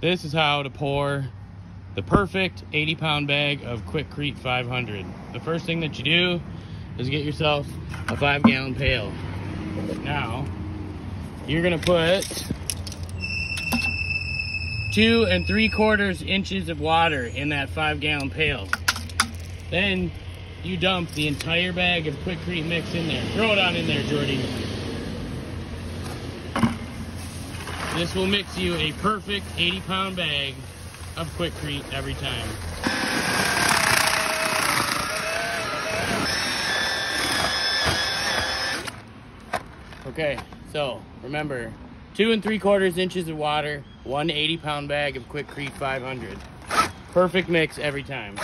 This is how to pour the perfect 80 pound bag of Quikrete 500. The first thing that you do is get yourself a five gallon pail. Now, you're gonna put two and three quarters inches of water in that five gallon pail. Then you dump the entire bag of Quikrete mix in there. Throw it on in there, Jordy. This will mix you a perfect 80 pound bag of Quikrete every time. Okay, so remember, two and three quarters inches of water, one 80 pound bag of Quikrete 500. Perfect mix every time.